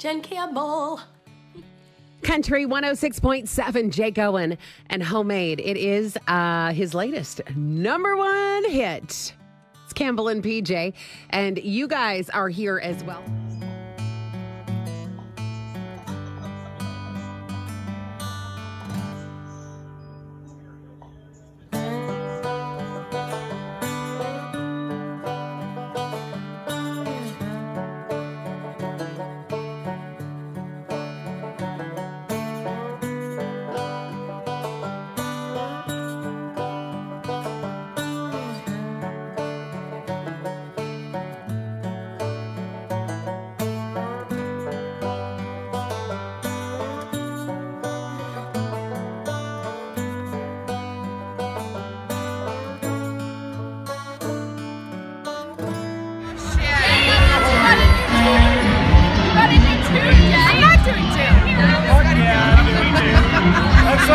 Jen Campbell. Country 106.7, Jake Owen and Homemade. It is uh, his latest number one hit. It's Campbell and PJ. And you guys are here as well.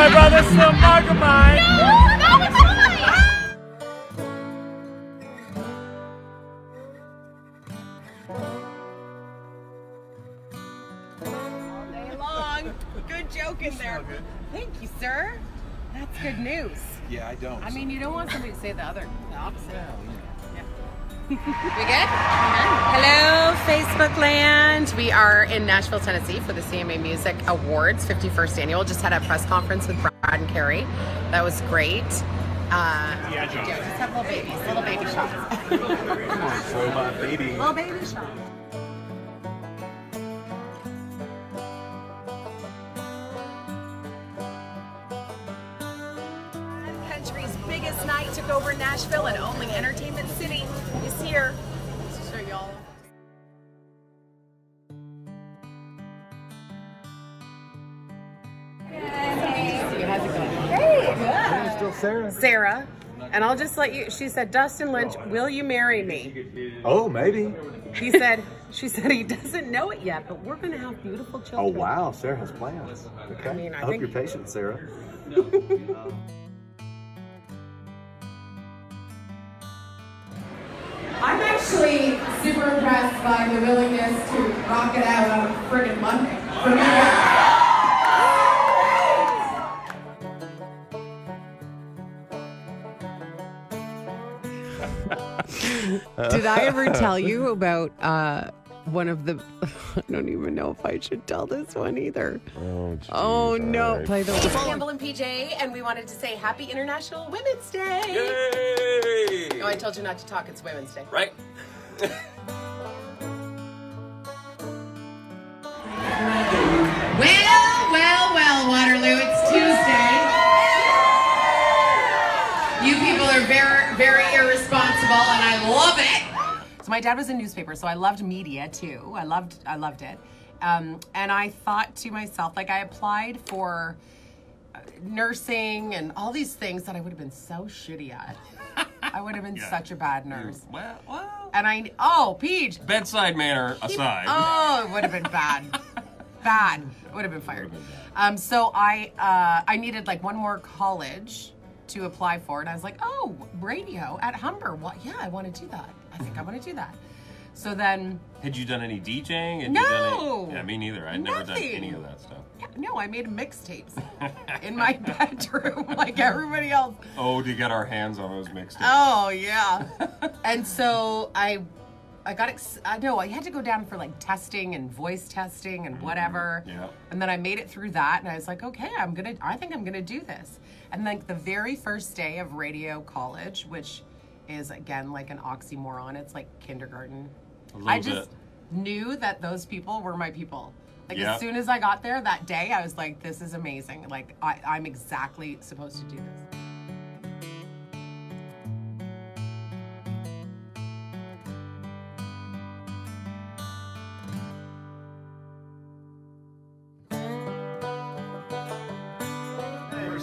My brother, of mine. day long. Good joke in there. Thank you, sir. That's good news. Yeah, I don't. I mean, you don't want somebody to say the other, the opposite. We good? Hello, Facebook land. We are in Nashville, Tennessee for the CMA Music Awards 51st annual. Just had a press conference with Brad and Carrie. That was great. Uh, yeah, just have little babies, little baby shots. Come on, show my baby. little baby shots. country's biggest night took over Nashville and only Entertainment City here to y'all. Going? Still Sarah? Sarah, and I'll just let you. She said, Dustin Lynch, will you marry me? Oh, maybe. He said, she said he doesn't know it yet, but we're gonna have beautiful oh, children. Oh, wow. Sarah has plans. Okay. I, mean, I hope think- you're patient, Sarah. I'm actually super impressed by the willingness to rock it out on a friggin' Monday. For me, Did I ever tell you about uh, one of the? I don't even know if I should tell this one either. Oh, Oh no! Play the. Campbell and PJ, and we wanted to say Happy International Women's Day. Yay! Oh, I told you not to talk. It's Women's Day. Right? well, well, well, Waterloo, it's Tuesday. You people are very, very So my dad was in newspaper, so I loved media too. I loved, I loved it. Um, and I thought to myself, like I applied for uh, nursing and all these things that I would have been so shitty at. I would have been Yeah. such a bad nurse. Well, well. And I, oh, Peach, Bedside manner aside. Oh, it would have been bad. bad. It Would have been fired. Um, so I uh, I needed like one more college to apply for it. I was like, oh, radio at Humber. What? Yeah, I want to do that. I think I want to do that. So then, Had you done any DJing? Had No! Any, yeah, me neither. I'd never done any of that stuff. yeah, no, I made mixtapes in my bedroom like everybody else. Oh, to get our hands on those mixtapes. Oh yeah. and so I I got ex- I know I had to go down for like testing and voice testing and mm-hmm. whatever. Yeah. And then I made it through that and I was like, okay, I'm going to I think I'm going to do this. And like the very first day of radio college, which is again like an oxymoron, it's like kindergarten. A little I just bit. knew that those people were my people. Like Yeah. as soon as I got there that day, I was like, this is amazing. Like I, I'm exactly supposed to do this.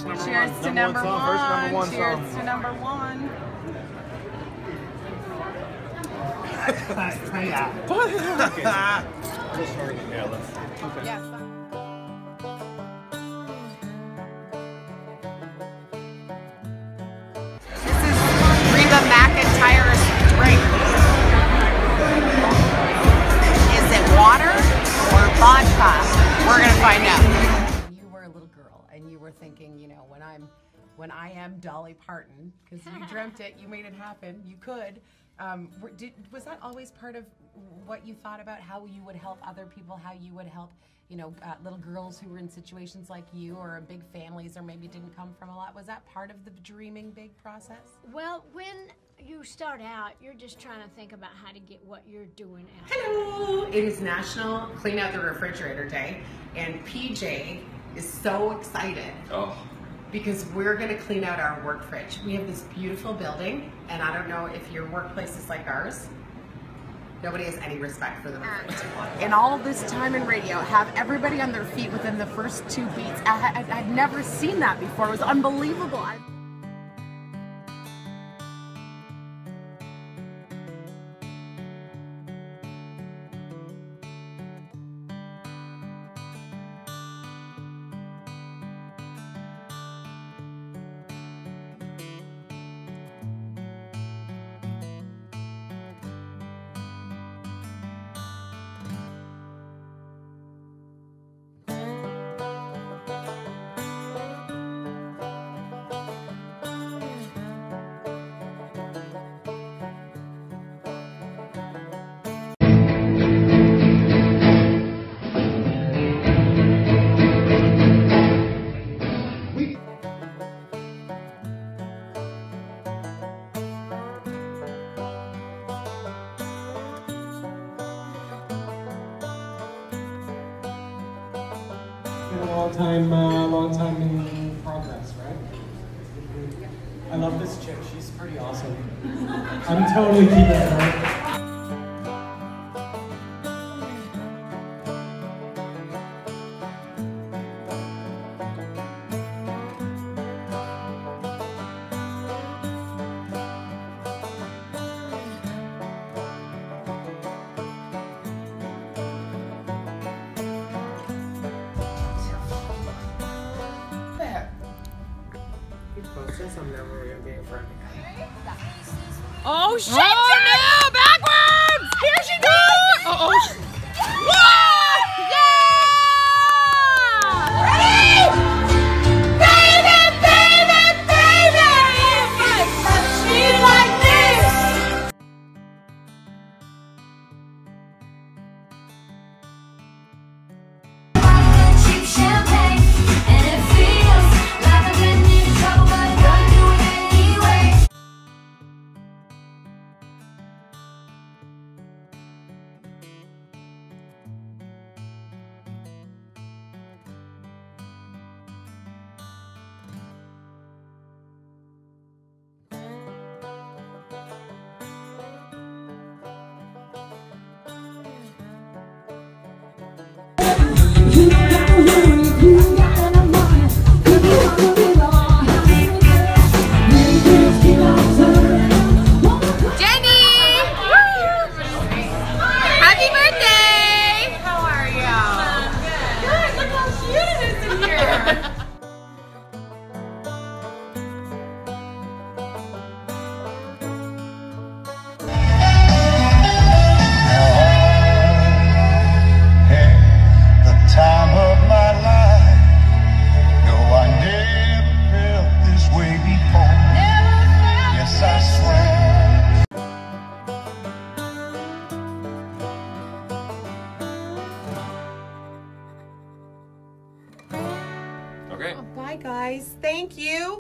Cheers to number one. First number one Cheers song. to number one. Yes. Thinking, you know, when I'm when I am Dolly Parton, because you dreamt it, you made it happen, you could. Um, did, was that always part of what you thought about how you would help other people, how you would help, you know, uh, little girls who were in situations like you or big families or maybe didn't come from a lot? Was that part of the dreaming big process? Well, when you start out, you're just trying to think about how to get what you're doing out. Hello! It is National Clean Out the Refrigerator Day, and PJ is so excited Oh, because we're going to clean out our work fridge. We have this beautiful building, and I don't know if your workplace is like ours. Nobody has any respect for the uh, refrigerator. in all this time in radio, have everybody on their feet within the first two beats. I, I, I'd never seen that before. It was unbelievable. I, time, uh, long time in progress, right? I love this chick. She's pretty awesome. I'm totally keeping her. Oh shit! Oh, no! Backwards! Here she goes! Oh, oh.